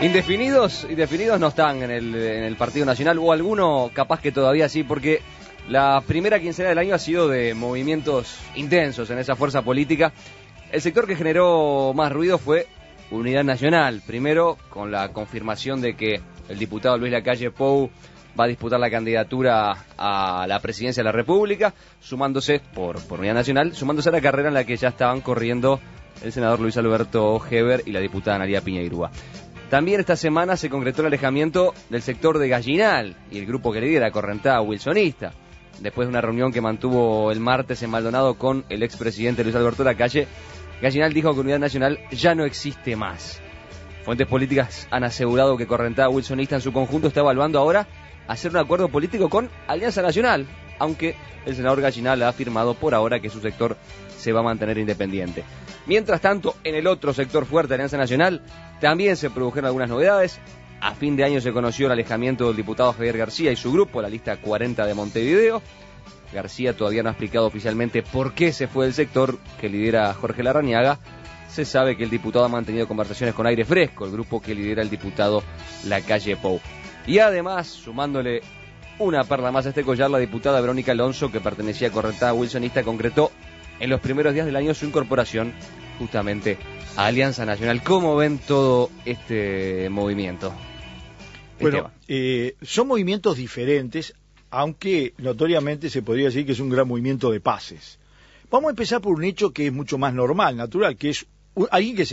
Indefinidos, indefinidos no están en el, en el Partido Nacional, o alguno capaz que todavía sí, porque la primera quincena del año ha sido de movimientos intensos en esa fuerza política. El sector que generó más ruido fue Unidad Nacional. Primero, con la confirmación de que el diputado Luis Lacalle Pou va a disputar la candidatura a la presidencia de la República, sumándose por, Unidad Nacional, sumándose a la carrera en la que ya estaban corriendo el senador Luis Alberto Heber y la diputada Analia Piñeirúa. También esta semana se concretó el alejamiento del sector de Gallinal y el grupo que lidera Correntada Wilsonista. Después de una reunión que mantuvo el martes en Maldonado con el expresidente Luis Alberto Lacalle, Gallinal dijo que Unidad Nacional ya no existe más. Fuentes políticas han asegurado que Correntada Wilsonista en su conjunto está evaluando ahora hacer un acuerdo político con Alianza Nacional, aunque el senador Gallinal ha afirmado por ahora que su sector se va a mantener independiente. Mientras tanto, en el otro sector fuerte de Alianza Nacional también se produjeron algunas novedades. A fin de año se conoció el alejamiento del diputado Javier García y su grupo, la lista 40 de Montevideo. García todavía no ha explicado oficialmente por qué se fue del sector que lidera Jorge Larrañaga. Se sabe que el diputado ha mantenido conversaciones con aire fresco, el grupo que lidera el diputado La Calle Pou. Y además, sumándole una perla más a este collar, la diputada Verónica Alonso, que pertenecía a Wilsonista, concretó en los primeros días del año su incorporación justamente a Alianza Nacional. ¿Cómo ven todo este movimiento? Bueno, eh, son movimientos diferentes, aunque notoriamente se podría decir que es un gran movimiento de pases. Vamos a empezar por un hecho que es mucho más normal, natural, que es alguien que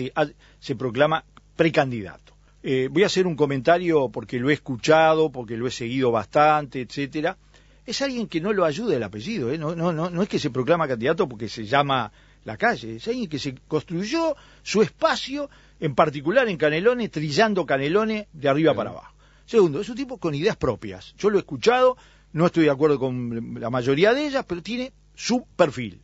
se proclama precandidato. Eh, voy a hacer un comentario porque lo he escuchado, porque lo he seguido bastante, etcétera. Es alguien que no lo ayuda el apellido, ¿eh? no, no, no, no es que se proclama candidato porque se llama la calle, es alguien que se construyó su espacio, en particular en Canelones, trillando Canelones de arriba para abajo. Segundo, es un tipo con ideas propias. Yo lo he escuchado, no estoy de acuerdo con la mayoría de ellas, pero tiene su perfil.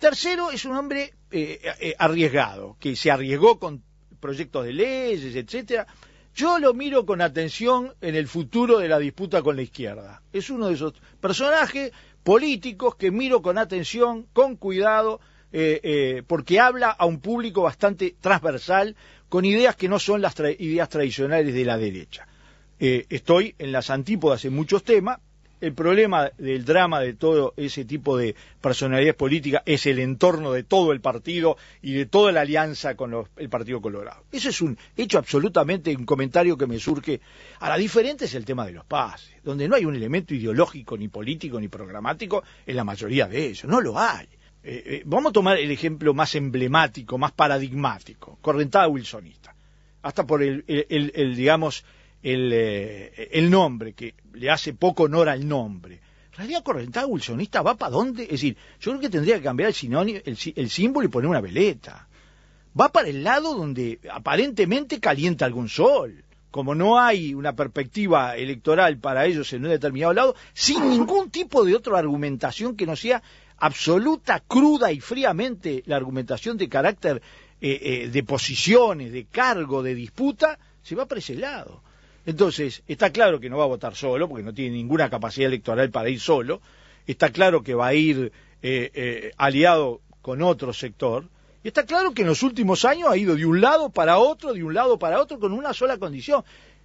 Tercero, es un hombre eh, eh, arriesgado, que se arriesgó con proyectos de leyes, etcétera. Yo lo miro con atención en el futuro de la disputa con la izquierda. Es uno de esos personajes políticos que miro con atención, con cuidado, eh, eh, porque habla a un público bastante transversal, con ideas que no son las ideas tradicionales de la derecha. Eh, estoy en las antípodas en muchos temas. El problema del drama de todo ese tipo de personalidades políticas es el entorno de todo el partido y de toda la alianza con el Partido Colorado. Eso es un hecho absolutamente, un comentario que me surge. Ahora, diferente es el tema de los pases, donde no hay un elemento ideológico, ni político, ni programático en la mayoría de ellos. No lo hay. Eh, eh, vamos a tomar el ejemplo más emblemático, más paradigmático, correntada wilsonista. Hasta por el digamos, eh, el, nombre, que le hace poco honor al nombre. Realidad, correntada wilsonista va para dónde? Es decir, yo creo que tendría que cambiar el, el, símbolo y poner una veleta. Va para el lado donde aparentemente calienta algún sol. Como no hay una perspectiva electoral para ellos en un determinado lado, sin ningún tipo de otra argumentación que no sea absoluta, cruda y fríamente la argumentación de carácter eh, eh, de posiciones, de cargo, de disputa, se va para ese lado. Entonces, está claro que no va a votar solo, porque no tiene ninguna capacidad electoral para ir solo. Está claro que va a ir eh, eh, aliado con otro sector. Y está claro que en los últimos años ha ido de un lado para otro, de un lado para otro, con una sola condición.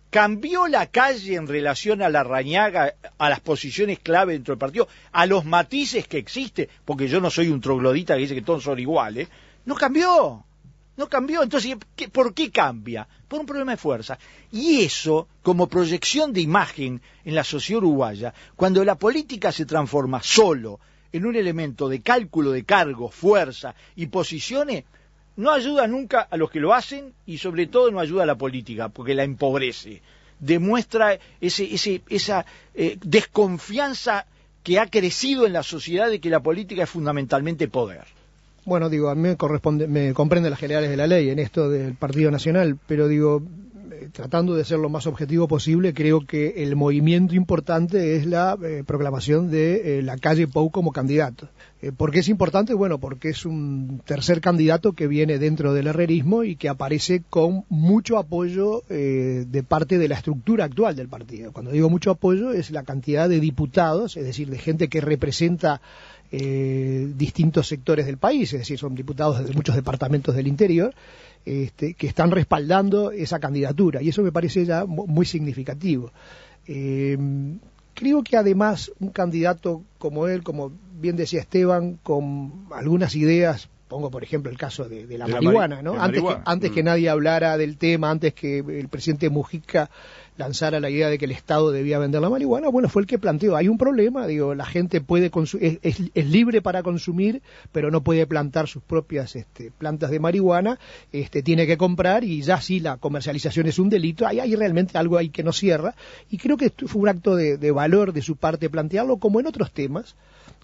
Cambió la calle en relación a la rañaga, a las posiciones clave dentro del partido, a los matices que existe, porque yo no soy un troglodita que dice que todos son iguales. No cambió. No cambió. Entonces, ¿por qué cambia? Por un problema de fuerza. Y eso, como proyección de imagen en la sociedad uruguaya, cuando la política se transforma solo en un elemento de cálculo de cargos, fuerza y posiciones, no ayuda nunca a los que lo hacen y sobre todo no ayuda a la política, porque la empobrece. Demuestra esa eh, desconfianza que ha crecido en la sociedad de que la política es fundamentalmente poder. Bueno, digo, a mí me corresponde, me comprende las generales de la ley en esto del Partido Nacional, pero digo, eh, tratando de ser lo más objetivo posible, creo que el movimiento importante es la eh, proclamación de eh, la calle Pou como candidato. ¿Por qué es importante? Bueno, porque es un tercer candidato que viene dentro del herrerismo y que aparece con mucho apoyo de parte de la estructura actual del partido. Cuando digo mucho apoyo es la cantidad de diputados, es decir, de gente que representa distintos sectores del país, es decir, son diputados de muchos departamentos del interior, este, que están respaldando esa candidatura y eso me parece ya muy significativo. creo que además un candidato como él, como bien decía Esteban, con algunas ideas pongo por ejemplo el caso de, la marihuana, ¿no? Antes, Que, antes que mm. nadie hablara del tema, antes que el presidente Mujica lanzara la idea de que el Estado debía vender la marihuana, bueno, fue el que planteó, hay un problema, digo, la gente puede es, es, libre para consumir, pero no puede plantar sus propias este, plantas de marihuana, este, tiene que comprar y ya sí la comercialización es un delito, hay, hay realmente algo ahí que no cierra, y creo que fue un acto de, de valor de su parte plantearlo, como en otros temas,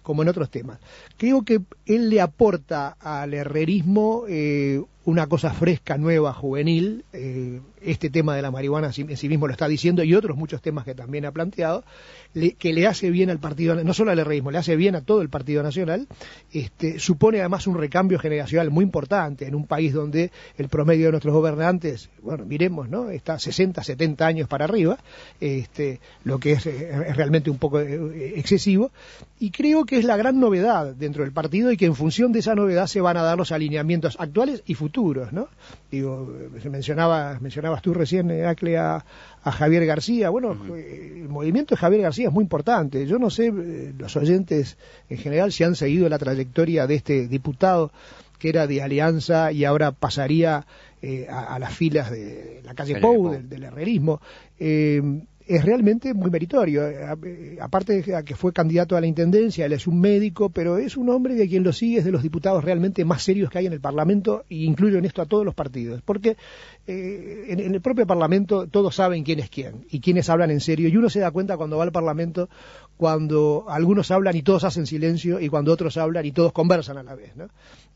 como en otros temas. Creo que él le aporta al herrerismo eh, una cosa fresca, nueva, juvenil. Eh, este tema de la marihuana en sí mismo lo está diciendo y otros muchos temas que también ha planteado, que le hace bien al partido, no solo al herrerismo, le hace bien a todo el Partido Nacional. Este, supone además un recambio generacional muy importante en un país donde el promedio de nuestros gobernantes, bueno, miremos, ¿no? Está 60, 70 años para arriba, este, lo que es, es realmente un poco eh, excesivo. Y creo que es la gran novedad dentro del partido y que en función de esa novedad se van a dar los alineamientos actuales y futuros ¿no? Digo, mencionabas, mencionabas tú recién, eh, Acle, a, Javier García. Bueno, eh, el movimiento de Javier García es muy importante. Yo no sé, eh, los oyentes en general, si han seguido la trayectoria de este diputado que era de Alianza y ahora pasaría a, las filas de la calle Pou, del, herrerismo es realmente muy meritorio. Eh, eh, aparte de que fue candidato a la intendencia, él es un médico, pero es un hombre de quien lo sigue es de los diputados realmente más serios que hay en el Parlamento, y incluyo en esto a todos los partidos, porque eh, en, el propio Parlamento todos saben quién es quién y quiénes hablan en serio, y uno se da cuenta cuando va al Parlamento, cuando algunos hablan y todos hacen silencio, y cuando otros hablan y todos conversan a la vez. ¿no?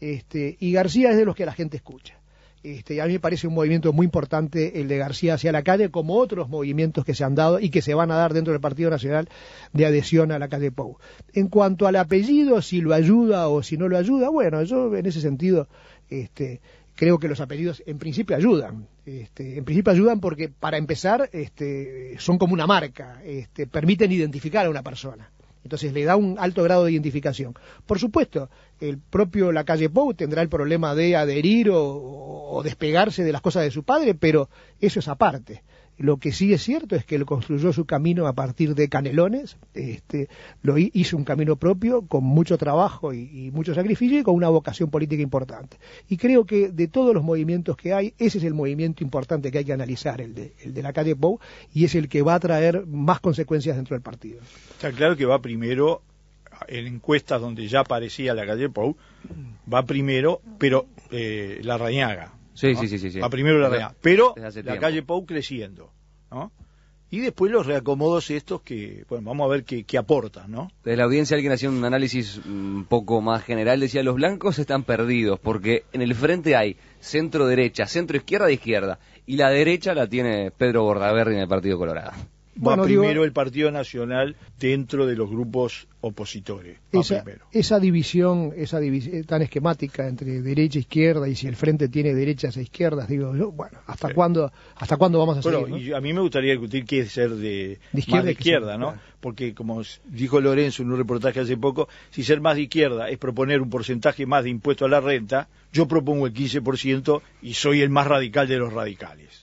Este, y García es de los que la gente escucha. Este, a mí me parece un movimiento muy importante el de García hacia la calle, como otros movimientos que se han dado y que se van a dar dentro del Partido Nacional de adhesión a la calle Pou. En cuanto al apellido, si lo ayuda o si no lo ayuda, bueno, yo en ese sentido este, creo que los apellidos en principio ayudan. Este, en principio ayudan porque, para empezar, este, son como una marca, este, permiten identificar a una persona. Entonces le da un alto grado de identificación. Por supuesto, el propio la calle Pou tendrá el problema de adherir o, despegarse de las cosas de su padre, pero eso es aparte. Lo que sí es cierto es que él construyó su camino a partir de Canelones, este, lo hizo un camino propio con mucho trabajo y, mucho sacrificio y con una vocación política importante. Y creo que de todos los movimientos que hay, ese es el movimiento importante que hay que analizar, el de, el de la calle Pou, y es el que va a traer más consecuencias dentro del partido. Está claro que va primero en encuestas donde ya aparecía la calle Pou, va primero, pero eh, la Rañaga. Sí, sí, sí, sí, Va primero la Rañaga. Pero la calle Pou creciendo, ¿no? Y después los reacomodos estos que, bueno, vamos a ver qué, qué aportan, ¿no? De la audiencia alguien hacía un análisis un poco más general, decía, los blancos están perdidos, porque en el frente hay centro derecha, centro izquierda de izquierda, y la derecha la tiene Pedro Bordaberry en el Partido Colorado va primero el Partido Nacional dentro de los grupos opositores. Esa, división, esa división eh, tan esquemática entre derecha e izquierda y si el frente tiene derechas e izquierdas, digo yo, bueno, ¿hasta cuándo hasta cuándo vamos a seguir? a mí me gustaría discutir qué es ser de, izquierda, izquierda, ¿no? Porque como dijo Lorenzo en un reportaje hace poco, si ser más de izquierda es proponer un porcentaje más de impuesto a la renta, yo propongo el 15% y soy el más radical de los radicales.